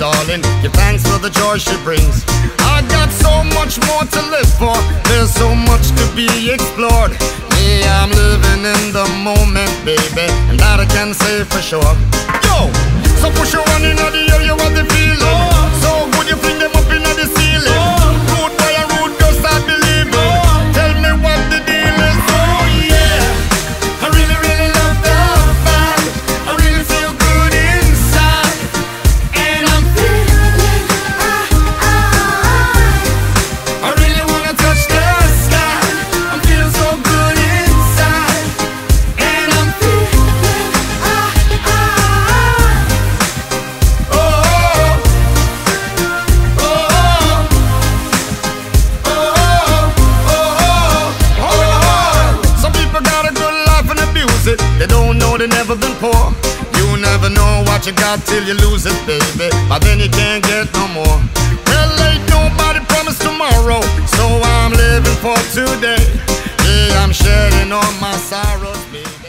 darling. Give thanks for the joy she brings. I got so much more to live for. There's so much to be explored. Me, I'm living in the moment, baby, and that I can say for sure. Yo, so push your one in the they never been poor. You never know what you got till you lose it, baby. But then you can't get no more. Well, ain't nobody promised tomorrow, so I'm living for today. Yeah, I'm shedding all my sorrows, baby.